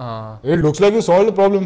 हाँ It looks like you solved the problem.